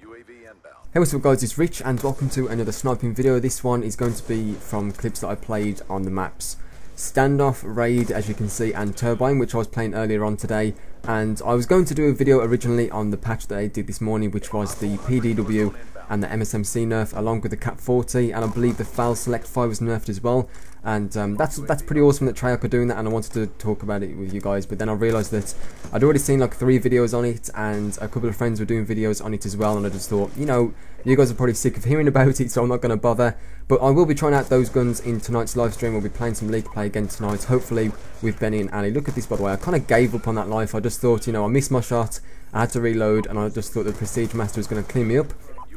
Hey what's up guys, it's Rich and welcome to another sniping video. This one is going to be from clips that I played on the maps. Standoff, Raid as you can see and Turbine which I was playing earlier on today and I was going to do a video originally on the patch that I did this morning which was the PDW and the MSMC nerf along with the KAP-40 and I believe the FAL Select Fire was nerfed as well. And um, that's that's pretty awesome that Treyarch are doing that and I wanted to talk about it with you guys but then I realised that I'd already seen like three videos on it and a couple of friends were doing videos on it as well and I just thought you know you guys are probably sick of hearing about it so I'm not going to bother. But I will be trying out those guns in tonight's live stream. We'll be playing some League play again tonight hopefully with Benny and Ali. Look at this by the way. I kind of gave up on that life. I just thought you know I missed my shot I had to reload and I just thought the Prestige Master was going to clean me up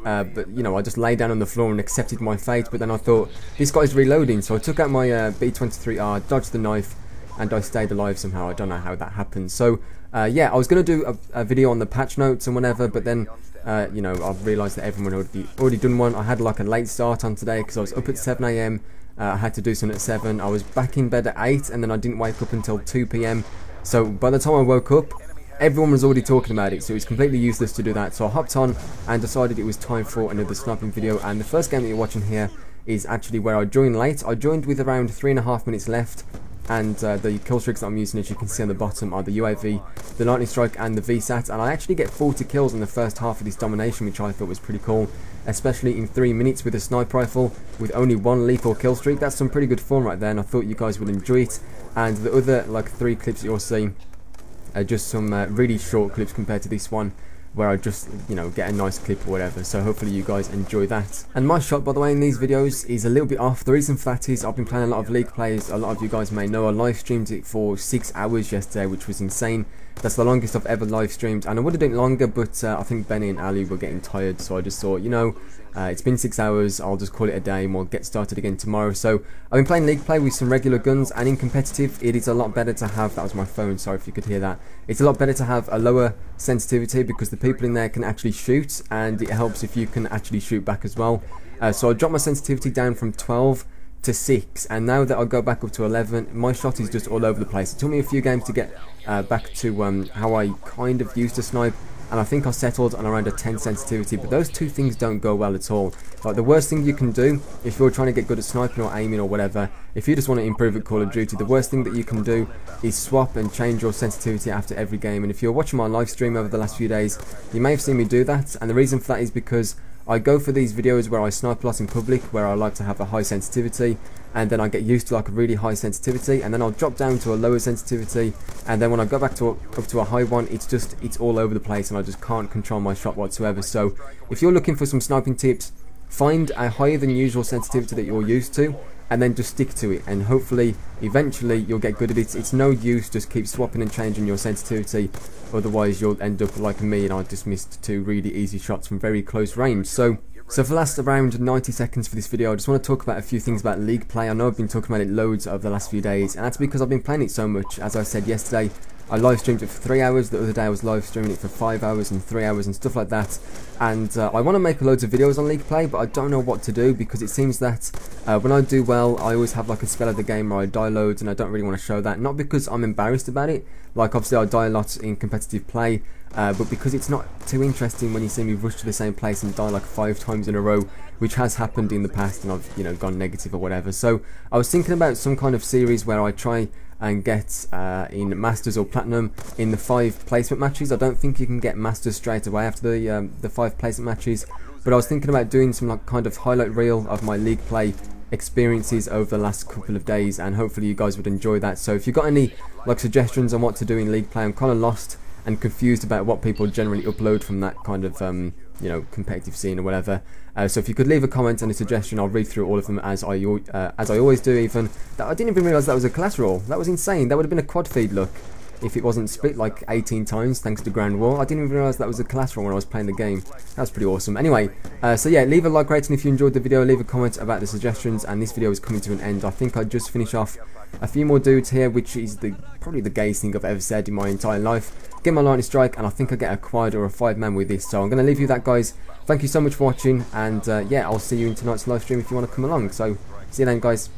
uh, but you know, I just lay down on the floor and accepted my fate. But then I thought this guy's reloading, so I took out my uh, B23R, dodged the knife, and I stayed alive somehow. I don't know how that happened. So uh, yeah, I was gonna do a, a, video on the patch notes and whatever, but then uh, you know I realised that everyone had already already done one. I had like a late start on today because I was up at 7 a.m. Uh, I had to do something at 7. I was back in bed at 8, and then I didn't wake up until 2 p.m. So by the time I woke up, everyone was already talking about it, so it was completely useless to do that. So I hopped on and decided it was time for another sniping video. And the first game that you're watching here is actually where I joined late. I joined with around three and a half minutes left. And uh, the kill streaks that I'm using, as you can see on the bottom, are the UAV, the Lightning Strike, and the VSAT. And I actually get 40 kills in the first half of this domination, which I thought was pretty cool. Especially in 3 minutes with a sniper rifle, with only one lethal kill streak. That's some pretty good form right there, and I thought you guys would enjoy it. And the other, like, three clips you'll see uh, just some uh, really short clips compared to this one where I just, you know, get a nice clip or whatever. So hopefully you guys enjoy that. And my shot, by the way, in these videos is a little bit off. The reason for that is I've been playing a lot of League plays. A lot of you guys may know I live streamed it for six hours yesterday, which was insane. That's the longest I've ever live streamed. And I would have done it longer, but uh, I think Benny and Ali were getting tired. So I just thought, you know, uh, it's been six hours, I'll just call it a day and we'll get started again tomorrow. So I've been playing League Play with some regular guns and in competitive it is a lot better to have, that was my phone, sorry if you could hear that. It's a lot better to have a lower sensitivity because the people in there can actually shoot and it helps if you can actually shoot back as well. Uh, so I dropped my sensitivity down from 12 to 6 and now that I go back up to 11 my shot is just all over the place. It took me a few games to get uh, back to um, how I kind of used to snipe and I think I settled on around a 10 sensitivity, but those two things don't go well at all. Like the worst thing you can do, if you're trying to get good at sniping or aiming or whatever, if you just want to improve at Call of Duty, the worst thing that you can do is swap and change your sensitivity after every game, and if you're watching my live stream over the last few days, you may have seen me do that, and the reason for that is because I go for these videos where I snipe a lot in public, where I like to have a high sensitivity, and then I get used to like a really high sensitivity, and then I'll drop down to a lower sensitivity, and then when I go back to a, up to a high one, it's just, it's all over the place, and I just can't control my shot whatsoever. So, if you're looking for some sniping tips, find a higher than usual sensitivity that you're used to, and then just stick to it and hopefully eventually you'll get good at it it's no use just keep swapping and changing your sensitivity otherwise you'll end up like me and I just missed two really easy shots from very close range so so for the last around 90 seconds for this video, I just want to talk about a few things about League play. I know I've been talking about it loads over the last few days, and that's because I've been playing it so much. As I said yesterday, I live streamed it for three hours. The other day I was live streaming it for five hours and three hours and stuff like that. And uh, I want to make loads of videos on League Play, but I don't know what to do because it seems that uh, when I do well, I always have like a spell of the game where I die loads and I don't really want to show that. Not because I'm embarrassed about it, like obviously I die a lot in competitive play, uh, but because it's not too interesting when you see me rush to the same place and die like five times in a row, which has happened in the past and I've you know gone negative or whatever. So I was thinking about some kind of series where I try and get uh, in Masters or Platinum in the five placement matches. I don't think you can get Masters straight away after the um, the five placement matches, but I was thinking about doing some like kind of highlight reel of my league play experiences over the last couple of days and hopefully you guys would enjoy that so if you've got any like suggestions on what to do in league play I'm kind of lost and confused about what people generally upload from that kind of um, you know competitive scene or whatever. Uh, so if you could leave a comment and a suggestion, I'll read through all of them as I uh, as I always do. Even that, I didn't even realise that was a collateral. That was insane. That would have been a quad feed look if it wasn't split like 18 times thanks to Ground War. I didn't even realise that was a collateral when I was playing the game. That was pretty awesome. Anyway, uh, so yeah, leave a like rating if you enjoyed the video, leave a comment about the suggestions, and this video is coming to an end. I think I just finish off a few more dudes here, which is the probably the gayest thing I've ever said in my entire life. Get my lightning strike, and I think I get a quad or a five man with this. So I'm going to leave you that, guys. Thank you so much for watching, and uh, yeah, I'll see you in tonight's live stream if you want to come along. So see you then, guys.